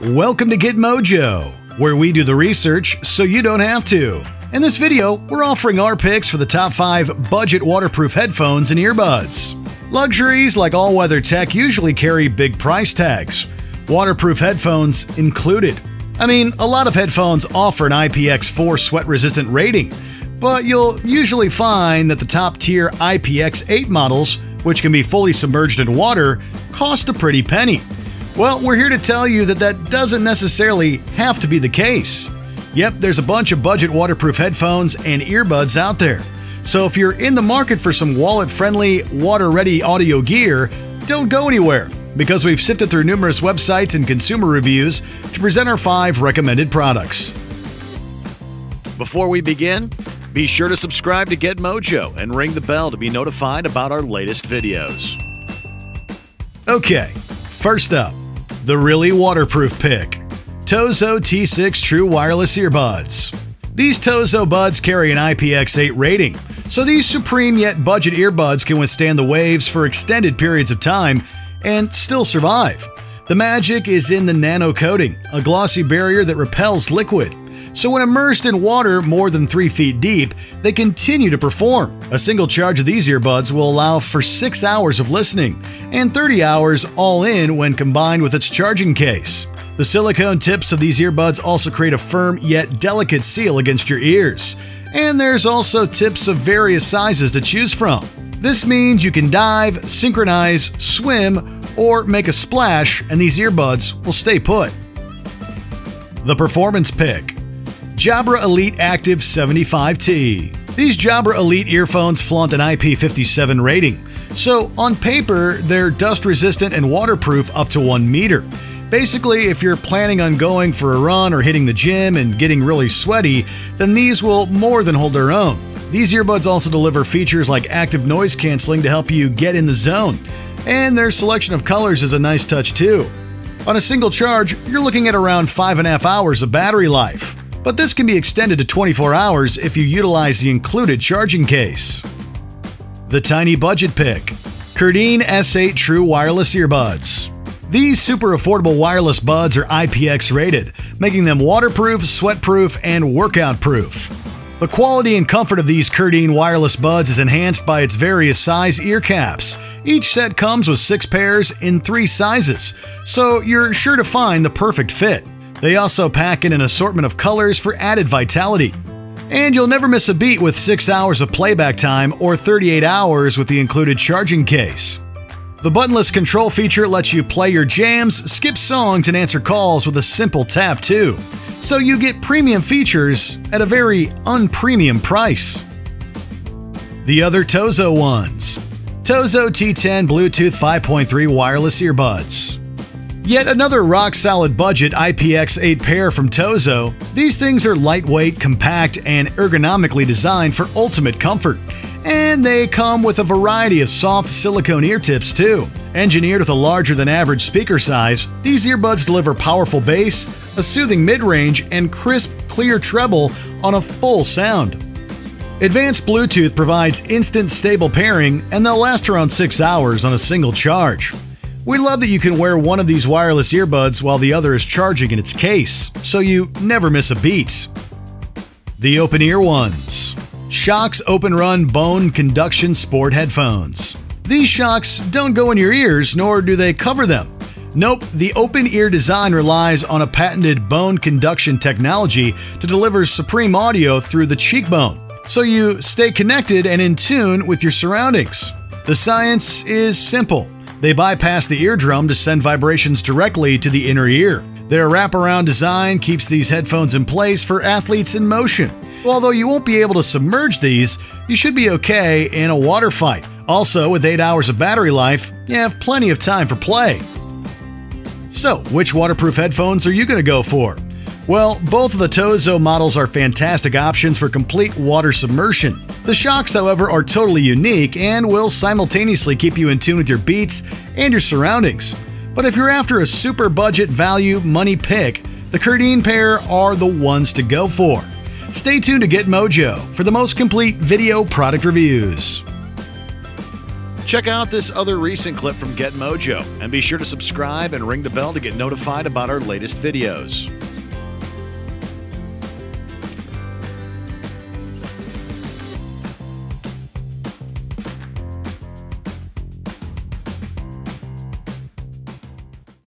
Welcome to Get Mojo, where we do the research so you don't have to. In this video, we're offering our picks for the top 5 budget waterproof headphones and earbuds. Luxuries like all weather tech usually carry big price tags, waterproof headphones included. I mean, a lot of headphones offer an IPX4 sweat resistant rating, but you'll usually find that the top tier IPX8 models, which can be fully submerged in water, cost a pretty penny. Well, we're here to tell you that that doesn't necessarily have to be the case. Yep, there's a bunch of budget waterproof headphones and earbuds out there. So if you're in the market for some wallet friendly, water ready audio gear, don't go anywhere because we've sifted through numerous websites and consumer reviews to present our five recommended products. Before we begin, be sure to subscribe to Get Mojo and ring the bell to be notified about our latest videos. Okay, first up, the really waterproof pick Tozo T6 True Wireless Earbuds. These Tozo buds carry an IPX8 rating, so these supreme yet budget earbuds can withstand the waves for extended periods of time and still survive. The magic is in the nano coating, a glossy barrier that repels liquid. So when immersed in water more than 3 feet deep, they continue to perform. A single charge of these earbuds will allow for 6 hours of listening, and 30 hours all in when combined with its charging case. The silicone tips of these earbuds also create a firm yet delicate seal against your ears. And there's also tips of various sizes to choose from. This means you can dive, synchronize, swim, or make a splash, and these earbuds will stay put. The Performance Pick Jabra Elite Active 75T. These Jabra Elite earphones flaunt an IP57 rating, so on paper, they're dust resistant and waterproof up to 1 meter. Basically, if you're planning on going for a run or hitting the gym and getting really sweaty, then these will more than hold their own. These earbuds also deliver features like active noise canceling to help you get in the zone, and their selection of colors is a nice touch too. On a single charge, you're looking at around 5.5 hours of battery life, but this can be extended to 24 hours if you utilize the included charging case. The Tiny Budget Pick Kurdene S8 True Wireless Earbuds. These super affordable wireless buds are IPX rated, making them waterproof, sweatproof, and workout proof. The quality and comfort of these Kurdene wireless buds is enhanced by its various size ear caps. Each set comes with six pairs in three sizes, so you're sure to find the perfect fit. They also pack in an assortment of colors for added vitality. And you'll never miss a beat with 6 hours of playback time or 38 hours with the included charging case. The buttonless control feature lets you play your jams, skip songs, and answer calls with a simple tap, too. So you get premium features at a very unpremium price. The other Tozo ones Tozo T10 Bluetooth 5.3 wireless earbuds. Yet another rock solid budget IPX8 pair from Tozo. These things are lightweight, compact, and ergonomically designed for ultimate comfort. And they come with a variety of soft silicone ear tips too. Engineered with a larger than average speaker size, these earbuds deliver powerful bass, a soothing mid range, and crisp, clear treble on a full sound. Advanced Bluetooth provides instant stable pairing, and they'll last around 6 hours on a single charge. We love that you can wear one of these wireless earbuds while the other is charging in its case, so you never miss a beat. The open ear ones. Shokz OpenRun Bone Conduction Sport Headphones. These Shokz don't go in your ears, nor do they cover them. Nope, the open ear design relies on a patented bone conduction technology to deliver supreme audio through the cheekbone, so you stay connected and in tune with your surroundings. The science is simple. They bypass the eardrum to send vibrations directly to the inner ear. Their wraparound design keeps these headphones in place for athletes in motion. Although you won't be able to submerge these, you should be okay in a water fight. Also, with 8 hours of battery life, you have plenty of time for play. So, which waterproof headphones are you going to go for? Well, both of the Tozo models are fantastic options for complete water submersion. The Shokz, however, are totally unique and will simultaneously keep you in tune with your beats and your surroundings. But if you're after a super budget value money pick, the Kurdene pair are the ones to go for. Stay tuned to Get Mojo for the most complete video product reviews. Check out this other recent clip from Get Mojo and be sure to subscribe and ring the bell to get notified about our latest videos.